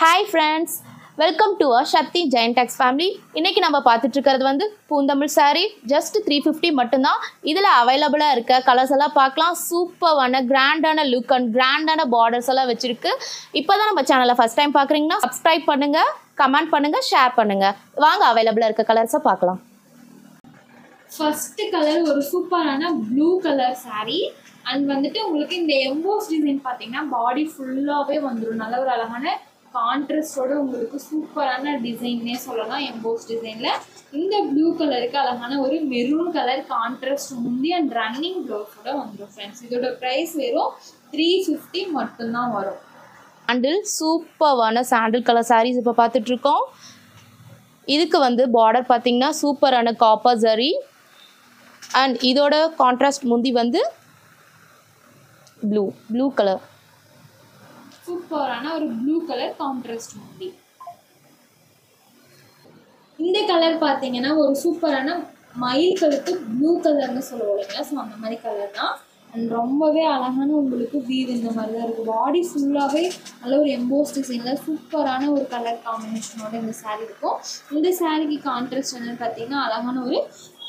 Hi friends welcome to uh Sakthi Jain Tex family இன்றைக்கி நம்ம பார்த்துட்டு இருக்கிறது வந்து Poonthamizh saree just three fifty மட்டும்தான். இதில் அவைலபிளாக இருக்க கலர்ஸ் எல்லாம் பார்க்கலாம். சூப்பரான கிராண்டான லுக் அண்ட் கிராண்டான பார்டர்ஸ் எல்லாம் வச்சுருக்கு. இப்போ தான் நம்ம சேனலை ஃபஸ்ட் டைம் பார்க்குறீங்கன்னா சப்ஸ்கிரைப் பண்ணுங்கள் கமெண்ட் பண்ணுங்கள் ஷேர் பண்ணுங்கள் வாங்க அவைலபிளாக இருக்க கலர்ஸை பார்க்கலாம். ஃபர்ஸ்ட் கலர் ஒரு சூப்பரான ப்ளூ கலர் சாரீ அண்ட் வந்துட்டு உங்களுக்கு இந்த எம்போஸ் டிசைன் பார்த்தீங்கன்னா பாடி ஃபுல்லாகவே வந்துடும் நல்ல ஒரு அழகான கான்ட்ரஸ்டோட உங்களுக்கு சூப்பரான டிசைன்னே சொல்லலாம். எம்போஸ் டிசைனில் இந்த ப்ளூ கலருக்கு அழகான ஒரு மெரூன் கலர் கான்ட்ராஸ்ட் முந்தி அண்ட் ரன்னிங் ப்ளவுஸோட வந்துடும் ஃப்ரெண்ட்ஸ் இதோட ப்ரைஸ் வெறும் த்ரீ ஃபிஃப்டி மட்டும்தான் வரும். சாண்டில் சூப்பரான சாண்டில் கலர் சாரீஸ் இப்போ பார்த்துட்ருக்கோம். இதுக்கு வந்து பார்டர் பார்த்தீங்கன்னா சூப்பரான காப்பர் சரி அண்ட் இதோட கான்ட்ராஸ்ட் முந்தி வந்து ப்ளூ ப்ளூ கலர் சூப்பரான ஒரு ப்ளூ கலர் கான்ட்ராஸ்ட் முந்தி இந்த கலர் பார்த்தீங்கன்னா ஒரு சூப்பரான மயில் கழுத்து ப்ளூ கலர்னு சொல்லுவோம் இல்லைங்களா? ஸோ அந்த மாதிரி கலர் தான். அண்ட் ரொம்பவே அழகான உங்களுக்கு வீடு இந்த மாதிரி தான் இருக்குது பாடி ஃபுல்லாகவே நல்ல ஒரு எம்போஸ் டிசைனில் சூப்பரான ஒரு கலர் காம்பினேஷனோட இந்த சாரீ இருக்கும். இந்த சாரீக்கு கான்ட்ராஸ்ட் என்னன்னு பார்த்தீங்கன்னா அழகான ஒரு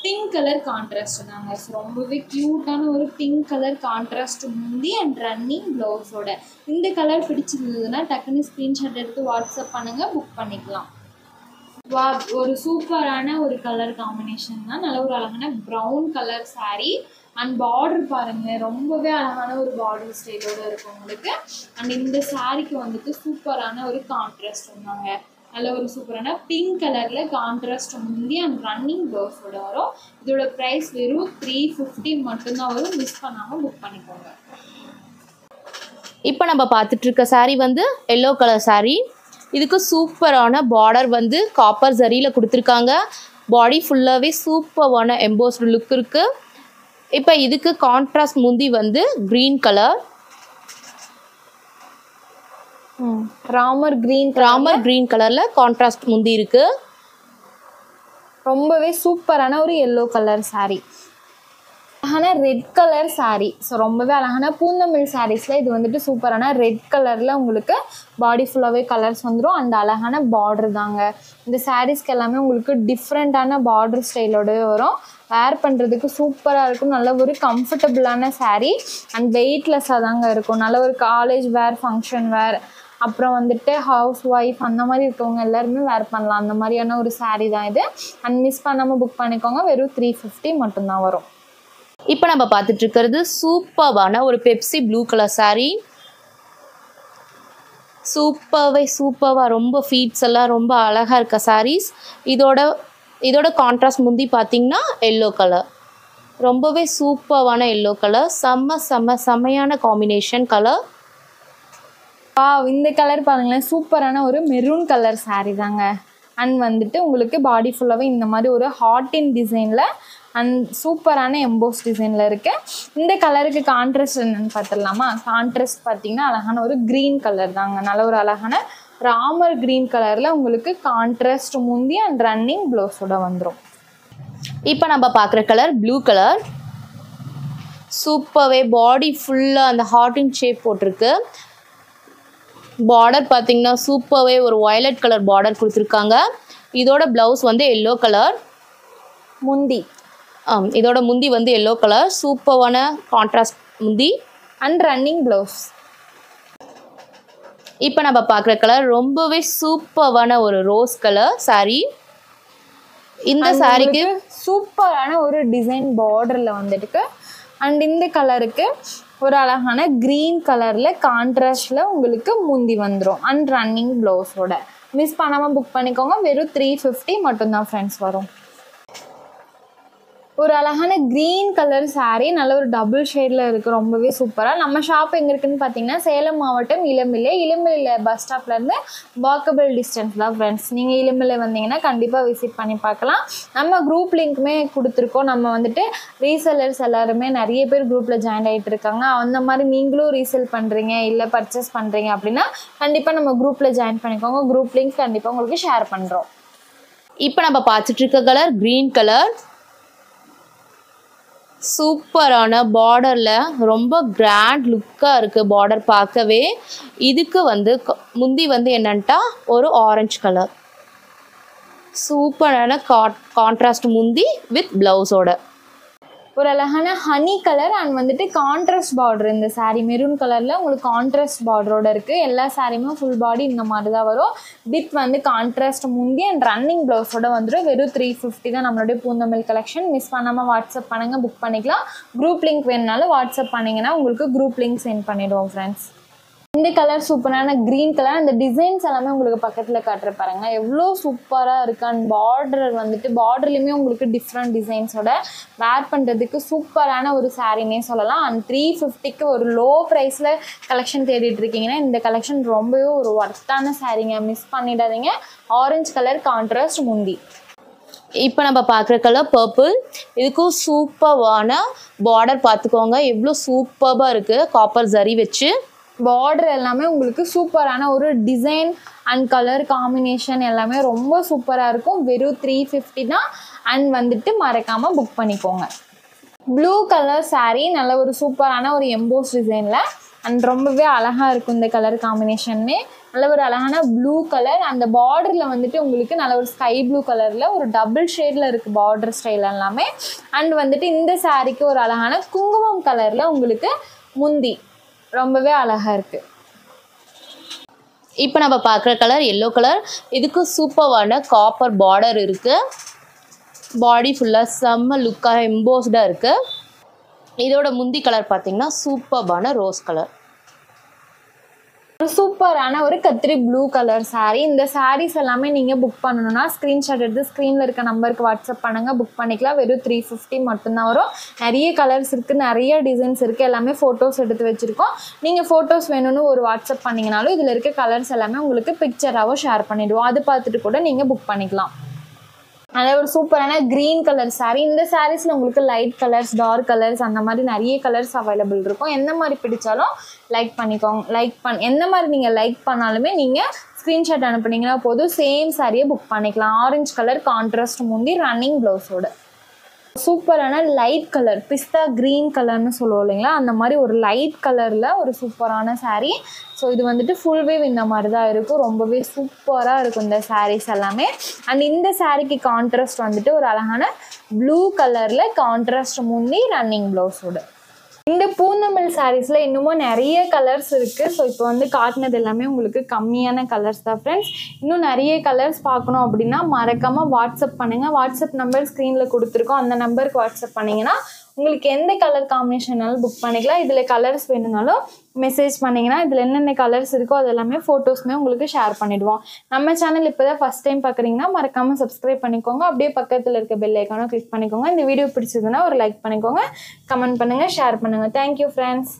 பிங்க் கலர் கான்ட்ராஸ்ட் தாங்க. ஸோ ரொம்பவே க்யூட்டான ஒரு பிங்க் கலர் கான்ட்ராஸ்ட் முந்தி அண்ட் ரன்னிங் ப்ளவுஸோட இந்த கலர் பிடிச்சிருந்ததுன்னா டக்குன்னு ஸ்க்ரீன்ஷாட் எடுத்து வாட்ஸ்அப் பண்ணுங்கள் புக் பண்ணிக்கலாம். வா ஒரு சூப்பரான ஒரு கலர் காம்பினேஷன் தான். நல்ல ஒரு அழகான brown colour saree and border பாருங்க ரொம்பவே அழகான ஒரு பார்டர் ஸ்டைலோடு இருக்கும் உங்களுக்கு. அண்ட் இந்த சாரீக்கு வந்துட்டு சூப்பரான ஒரு கான்ட்ராஸ்ட் வந்தாங்க நல்ல ஒரு சூப்பரான பிங்க் கலரில் கான்ட்ராஸ்ட் முந்தி அண்ட் ரன்னிங் பேர்ஸோட வரும். இதோட ப்ரைஸ் வெறும் த்ரீ ஃபிஃப்டி மட்டும்தான் வரும். மிஸ் பண்ணாமல் புக் பண்ணிக்கோங்க. இப்போ நம்ம பார்த்துட்டு இருக்க வந்து எல்லோ கலர் சாரீ இதுக்கு சூப்பரான பார்டர் வந்து காப்பர் ஜரியில் கொடுத்துருக்காங்க. பாடி ஃபுல்லாகவே சூப்பரான எம்போஸ்டு லுக் இருக்குது இப்போ இதுக்கு கான்ட்ராஸ்ட் முந்தி வந்து green colour Ramar green Ramar green கலரில் கான்ட்ராஸ்ட் முந்தி இருக்குது ரொம்பவே சூப்பரான ஒரு எல்லோ கலர் saree. அழகான ரெட் கலர் saree. ஸோ ரொம்பவே அழகான பூந்தமிழ் சாரீஸில் இது வந்துட்டு சூப்பரான ரெட் கலரில் உங்களுக்கு பாடி ஃபுல்லாகவே கலர்ஸ் வந்துடும் அந்த அழகான பார்டர் தாங்க. இந்த சாரீஸ்க்கு எல்லாமே உங்களுக்கு டிஃப்ரெண்ட்டான பார்டர் ஸ்டைலோட வரும். வேர் பண்ணுறதுக்கு சூப்பராக இருக்கும். நல்ல ஒரு கம்ஃபர்டபுளான saree. அண்ட் வெயிட்லெஸ்ஸாக தாங்க இருக்கும். நல்ல ஒரு காலேஜ் வேர் ஃபங்க்ஷன் வேர் அப்புறம் வந்துட்டு ஹவுஸ் ஒய்ஃப் அந்த மாதிரி இருக்கவங்க எல்லாருமே வேர் பண்ணலாம். அந்த மாதிரியான ஒரு சாரீ தான் இது. அண்ட் மிஸ் பண்ணாமல் புக் பண்ணிக்கோங்க. வெறும் த்ரீ ஃபிஃப்டி மட்டும்தான் வரும். இப்போ நம்ம பார்த்துட்டு இருக்கிறது சூப்பர்வான ஒரு பெப்சி ப்ளூ கலர் சாரீ சூப்பர்வே சூப்பர்வாக ரொம்ப ஃபீட்ஸ் எல்லாம் ரொம்ப அழகாக இருக்க சாரீஸ் இதோட இதோட கான்ட்ராஸ்ட் முந்தி பார்த்தீங்கன்னா எல்லோ கலர் ரொம்பவே சூப்பரான எல்லோ கலர் செம்ம செம்ம செம்மையான காம்பினேஷன் கலர் ஆ இந்த கலர் பாருங்களேன். சூப்பரான ஒரு மெரூன் கலர் சாரீ தாங்க. அண்ட் வந்துட்டு உங்களுக்கு பாடி ஃபுல்லாகவே இந்த மாதிரி ஒரு ஹாட்டின் டிசைனில் அண்ட் சூப்பரான எம்போஸ் டிசைனில் இருக்குது இந்த கலருக்கு கான்ட்ராஸ்ட் என்னென்னு பார்த்துடலாமா கான்ட்ராஸ்ட் பார்த்தீங்கன்னா அழகான ஒரு க்ரீன் கலர் தாங்க. நல்ல ஒரு அழகான ராமர் க்ரீன் கலரில் உங்களுக்கு கான்ட்ராஸ்ட் முந்தி அண்ட் ரன்னிங் ப்ளவுஸோட வந்துடும் இப்போ நம்ம பார்க்குற கலர் ப்ளூ கலர் சூப்பர்வே பாடி ஃபுல்லாக அந்த ஹார்டின் ஷேப் போட்டிருக்கு. பார்டர் பார்த்தீங்கன்னா சூப்பர்வே ஒரு வயலட் கலர் பார்டர் கொடுத்துருக்காங்க. இதோட ப்ளவுஸ் வந்து எல்லோ கலர் முந்தி. இதோட முந்தி வந்து எல்லோ கலர் சூப்பரான கான்ட்ராஸ்ட் முந்தி. அண்ட் ரன்னிங் ப்ளவுஸ் இப்போ நம்ம பார்க்குற கலர் ரொம்பவே சூப்பரான ஒரு ரோஸ் கலர் saree. இந்த சாரீக்கு சூப்பரான ஒரு டிசைன் பார்டரில் வந்துட்டு அண்ட் இந்த கலருக்கு ஒரு அழகான க்ரீன் கலரில் கான்ட்ராஸ்டில் உங்களுக்கு முந்தி வந்துடும் அண்ட் ரன்னிங் ப்ளவுஸோட மிஸ் பண்ணாமல் புக் பண்ணிக்கோங்க. வெறும் த்ரீ ஃபிஃப்டி மட்டும்தான் ஃப்ரெண்ட்ஸ் வரும். ஒரு அழகான க்ரீன் கலர் சாரீ நல்ல ஒரு டபுள் ஷேடில் இருக்குது ரொம்பவே சூப்பராக நம்ம ஷாப் எங்கே இருக்குன்னு பார்த்தீங்கன்னா சேலம் மாவட்டம் இளம்பிள்ளை. இளம்பிள்ளை பஸ் ஸ்டாப்லேருந்து வாக்கபிள் டிஸ்டன்ஸ் தான் ஃப்ரெண்ட்ஸ் நீங்கள் இளம்பிள்ளை வந்தீங்கன்னா கண்டிப்பாக விசிட் பண்ணி பார்க்கலாம். நம்ம குரூப் லிங்க்குமே கொடுத்துருக்கோம். நம்ம வந்துட்டு ரீசெல்லர்ஸ் எல்லாருமே நிறைய பேர் குரூப்பில் ஜாயின் ஆகிட்டு இருக்காங்க. அந்த மாதிரி நீங்களும் ரீசெல் பண்ணுறீங்க இல்லை பர்ச்சேஸ் பண்ணுறீங்க அப்படின்னா கண்டிப்பாக நம்ம குரூப்பில் ஜாயின் பண்ணிக்கோங்க. குரூப் லிங்க் கண்டிப்பாக உங்களுக்கு ஷேர் பண்ணுறோம் இப்போ நம்ம பார்த்துட்டு இருக்க கலர் க்ரீன் கலர் சூப்பரான பார்டரில் ரொம்ப கிராண்ட் லுக்காக இருக்குது பார்டர் பார்க்கவே. இதுக்கு வந்து க- முந்தி வந்து என்னன்ட்டா? ஒரு ஆரஞ்சு கலர் சூப்பரான காட் கான்ட்ராஸ்ட் முந்தி வித் ப்ளவுஸோட ஒரு அழகான ஹனி கலர் அண்ட் வந்துட்டு கான்ட்ராஸ்ட் பார்டர் இந்த சாரீ மெரூன் கலரில் உங்களுக்கு கான்ட்ராஸ்ட் பார்டரோட இருக்குது எல்லா சாரியுமே ஃபுல் பாடி இந்த மாதிரி தான் வரும். வித் வந்து கான்ட்ராஸ்ட் முந்தி அண்ட் ரன்னிங் ப்ளவுஸோட வந்துடும் வெறும் த்ரீ ஃபிஃப்டி தான் நம்மளுடைய பூந்தமிழ் கலெக்ஷன் மிஸ் பண்ணாமல் வாட்ஸ்அப் பண்ணுங்கள் புக் பண்ணிக்கலாம். குரூப் லிங்க் வேணுனாலும் வாட்ஸ்அப் பண்ணிங்கன்னா உங்களுக்கு குரூப் லிங்க் சென்ட் பண்ணிடுவோம் ஃப்ரெண்ட்ஸ் இந்த கலர் சூப்பரான க்ரீன் கலர் அந்த டிசைன்ஸ் எல்லாமே உங்களுக்கு பக்கத்தில் காட்டுற பாருங்க. எவ்வளோ சூப்பராக இருக்கு. அண்ட் பார்டர் வந்துட்டு பார்டர்லையுமே உங்களுக்கு டிஃப்ரெண்ட் டிசைன்ஸோட வேர் பண்ணுறதுக்கு சூப்பரான ஒரு சாரினே சொல்லலாம். அண்ட் த்ரீ ஃபிஃப்டிக்கு ஒரு லோ ப்ரைஸில் கலெக்ஷன் தேடிட்டு இருக்கீங்கன்னா இந்த கலெக்ஷன் ரொம்பவே ஒரு ஒர்த்தான சாரீங்க மிஸ் பண்ணிடாதீங்க. ஆரஞ்சு கலர் கான்ட்ராஸ்ட் முந்தி. இப்போ நம்ம பார்க்குற கலர் பர்பிள் இதுக்கும் சூப்பர்வான பார்டர் பார்த்துக்கோங்க. எவ்வளோ சூப்பராக இருக்குது காப்பர் ஜரி வச்சு. பார்டர் எல்லாமே உங்களுக்கு சூப்பரான ஒரு டிசைன் அண்ட் கலர் காம்பினேஷன் எல்லாமே ரொம்ப சூப்பராக இருக்கும். வெறும் த்ரீ ஃபிஃப்டி தான். அண்ட் வந்துட்டு மறக்காமல் புக் பண்ணிக்கோங்க. ப்ளூ கலர் சாரீ நல்ல ஒரு சூப்பரான ஒரு எம்போஸ் டிசைனில் அண்ட் ரொம்பவே அழகாக இருக்கும் இந்த கலர் காம்பினேஷன்னே நல்ல ஒரு அழகான ப்ளூ கலர் அந்த பார்டரில் வந்துட்டு உங்களுக்கு நல்ல ஒரு ஸ்கை ப்ளூ கலரில் ஒரு டபுள் ஷேடில் இருக்குது பார்டர் ஸ்டைல் எல்லாமே. அண்ட் வந்துட்டு இந்த சாரீக்கு ஒரு அழகான குங்குமம் கலரில் உங்களுக்கு முந்தி ரொம்பவே அழகாக இருக்குது இப்போ நம்ம பார்க்குற கலர் எல்லோ கலர் இதுக்கு சூப்பர்வான காப்பர் பார்டர் இருக்குது பாடி ஃபுல்லாக செம்ம லுக்காக எம்போஸ்டாக இருக்குது இதோட முந்தி கலர் பார்த்திங்கன்னா சூப்பர்வான ரோஸ் கலர் ஒரு சூப்பரான ஒரு கத்திரி ப்ளூ கலர் சாரீ இந்த சாரீஸ் எல்லாமே நீங்கள் புக் பண்ணணும்னா ஸ்க்ரீன்ஷாட் எடுத்து ஸ்க்ரீனில் இருக்க நம்பருக்கு வாட்ஸ்அப் பண்ணுங்கள் புக் பண்ணிக்கலாம். வெறும் த்ரீ ஃபிஃப்டி மட்டும்தான் வரும். நிறைய கலர்ஸ் இருக்குது நிறைய டிசைன்ஸ் இருக்குது எல்லாமே ஃபோட்டோஸ் எடுத்து வச்சுருக்கோம். நீங்கள் ஃபோட்டோஸ் வேணும்னு ஒரு வாட்ஸ்அப் பண்ணிங்கனாலும் இதில் இருக்க கலர்ஸ் எல்லாமே உங்களுக்கு பிக்சராகவும் ஷேர் பண்ணிவிடுவோம் அது பார்த்துட்டு கூட நீங்கள் புக் பண்ணிக்கலாம். அதே ஒரு சூப்பரான க்ரீன் கலர் saree. இந்த சாரீஸில் உங்களுக்கு லைட் கலர்ஸ் டார்க் கலர்ஸ் அந்த மாதிரி நிறைய கலர்ஸ் அவைலபிள் இருக்கும். எந்த மாதிரி பிடிச்சாலும் லைக் பண்ணிக்கோங்க. லைக் பண் எந்த மாதிரி நீங்கள் லைக் பண்ணாலுமே நீங்கள் ஸ்க்ரீன்ஷாட் அனுப்புனீங்கன்னா போதும். சேம் சாரியை புக் பண்ணிக்கலாம். ஆரஞ்சு கலர் கான்ட்ராஸ்ட் முந்தி ரன்னிங் ப்ளவுஸோட சூப்பரான லைட் கலர் பிஸ்தா க்ரீன் கலர்னு சொல்லுவோம் இல்லைங்களா? அந்த மாதிரி ஒரு லைட் கலரில் ஒரு சூப்பரான சாரீ ஸோ இது வந்துட்டு ஃபுல் வேவ் இந்த மாதிரி தான் இருக்கும். ரொம்பவே சூப்பராக இருக்கும் இந்த சாரீஸ் எல்லாமே. அண்ட் இந்த சாரீக்கு கான்ட்ராஸ்ட் வந்துட்டு ஒரு அழகான ப்ளூ கலரில் கான்ட்ராஸ்ட் முந்தி ரன்னிங் ப்ளவுஸோடு இந்த பூந்தமிழ் சாரீஸில் இன்னமும் நிறைய கலர்ஸ் இருக்குது ஸோ இப்போ வந்து காட்டினது எல்லாமே உங்களுக்கு கம்மியான கலர்ஸ் தான் ஃப்ரெண்ட்ஸ் இன்னும் நிறைய கலர்ஸ் பார்க்கணும் அப்படின்னா மறக்காமல் வாட்ஸ்அப் பண்ணுங்கள் வாட்ஸ்அப் நம்பர் ஸ்க்ரீனில் கொடுத்துருக்கோம். அந்த நம்பருக்கு வாட்ஸ்அப் பண்ணிங்கன்னா உங்களுக்கு எந்த கலர் காம்பினேஷனாலும் புக் பண்ணிக்கலாம். இதில் கலர்ஸ் வேணும்னாலும் மெசேஜ் பண்ணிங்கன்னா இதில் என்னென்ன கலர்ஸ் இருக்கோ அது எல்லாமே ஃபோட்டோஸ்மே உங்களுக்கு ஷேர் பண்ணிவிடுவோம் நம்ம சேனல் இப்போ தான் ஃபஸ்ட் டைம் பார்க்குறீங்கன்னா மறக்காமல் சப்ஸ்கிரைப் பண்ணிக்கோங்க. அப்படியே பக்கத்தில் இருக்க பெல் ஐக்கானும் கிளிக் பண்ணிக்கோங்க. இந்த வீடியோ பிடிச்சதுன்னா ஒரு லைக் பண்ணிக்கோங்க. கமெண்ட் பண்ணுங்கள் ஷேர் பண்ணுங்கள் தேங்க்யூ ஃப்ரெண்ட்ஸ்